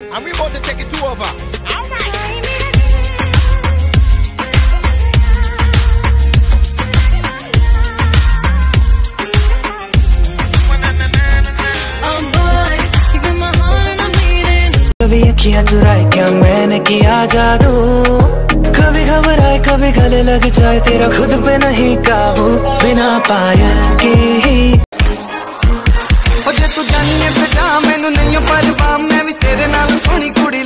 And we about to take it two over. All right. कभी अखियाँ चुराए क्या मैंने किया जादू कभी घबराए कभी गले लग जाए तेरा खुद पे नहीं काबू बिना पाया के ही ਸੋਹਣੀ ਕੁੜੀ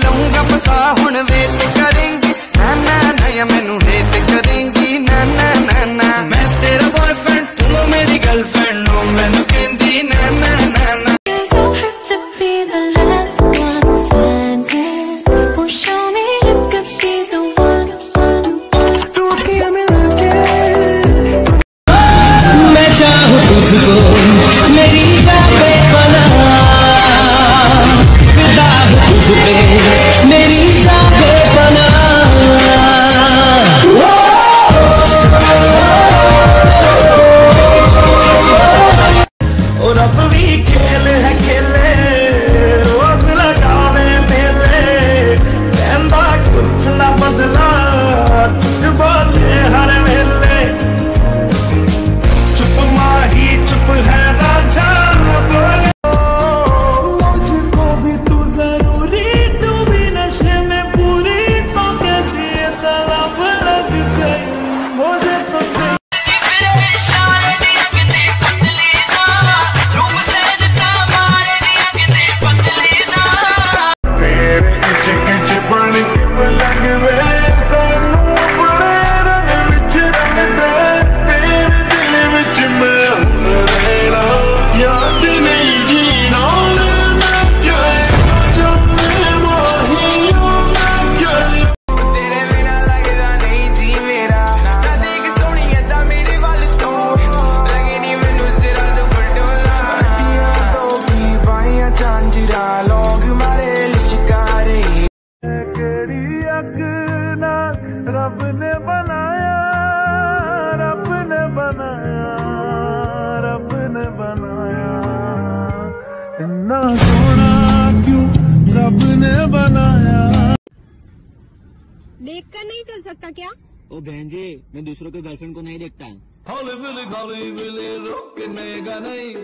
देख कर नहीं चल सकता क्या? ओ बहन जी मैं दूसरों के गर्लफ्रेंड को नहीं देखता। खाली बिली खाली बिली रोकने का नहीं।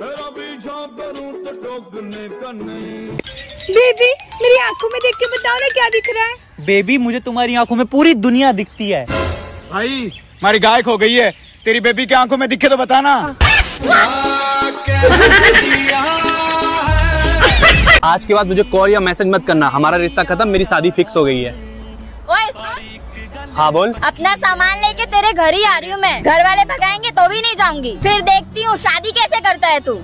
तेरा पीछा करूँ तो टोकने का नहीं। बेबी मेरी आँखों में देख के बताओ ना क्या दिख रहा है। बेबी मुझे तुम्हारी आँखों में पूरी दुनिया दिखती है। भाई हमारी गाय खो गई है। तेरी बेबी की आँखों में दिखे तो बताना। हाँ। आज के बाद मुझे कॉल या मैसेज मत करना। हमारा रिश्ता खत्म मेरी शादी फिक्स हो गई है। ओए हाँ बोल। अपना सामान लेके तेरे घर ही आ रही हूँ मैं। घर वाले भगाएँगे तो भी नहीं जाऊँगी। फिर देखती हूँ शादी कैसे करता है तू?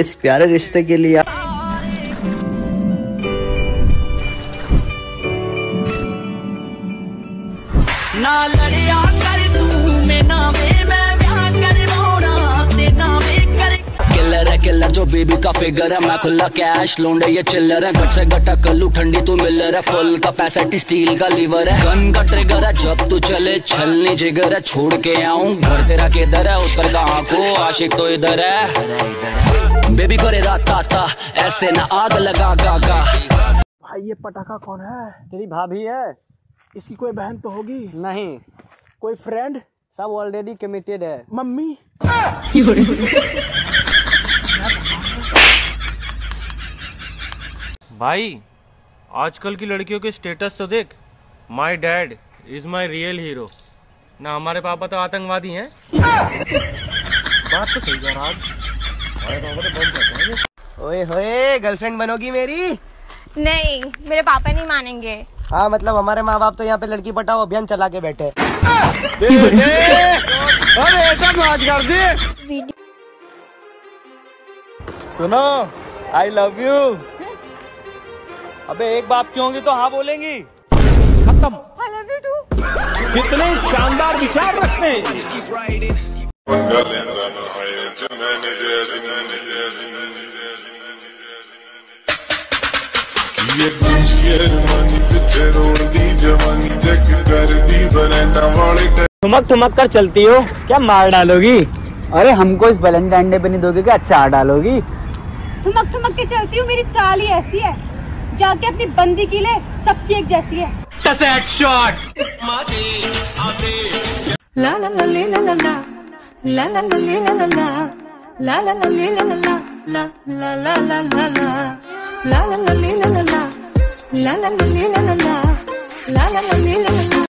इस प्यारे रिश्ते के लिए ना लड़िया किलर जो बेबी का फिगर है मैं खुला कैश लूंडे ये चिल्लर है। घट से गटा कल्लू ठंडी तू मिलर है। फुल का कैपेसिटी स्टील का लीवर है। गन का ट्रिगर है जब तू चले छलनी जिगर है छोड़ के आऊँ। घर तेरा किधर है? उत्तर कहाँ को? आशिक तो इधर है। बेबी करे रात ता ऐसे ना आग लगा गा गा। भाई ये पटाखा कौन है? तेरी भाभी है? इसकी कोई बहन तो होगी? नहीं। कोई फ्रेंड सब ऑलरेडी कमिटेड है। मम्मी? भाई आजकल की लड़कियों के स्टेटस तो देख। My dad is my real hero ना हमारे पापा तो आतंकवादी हैं। बात तो सही है राज। ओए होए गर्लफ्रेंड बनोगी मेरी? नहीं मेरे पापा नहीं मानेंगे। हाँ मतलब हमारे माँ बाप तो यहाँ पे लड़की पटाओ अभियान चला के बैठे। अरे मौज कर दी। सुनो आई लव यू अबे एक बात क्यों होगी तो हाँ बोलेंगी। आई लव यू टू कितने शानदार विचार रखते हैं ठुमक ठुमक कर चलती हो क्या मार डालोगी? अरे हमको इस वैलेंटाइन डे पे नहीं दोगे क्या चार डालोगी? ठुमक ठुमक के चलती हूँ मेरी चाल ही ऐसी है। जाके अपनी बंदी की ले सब एक जैसी है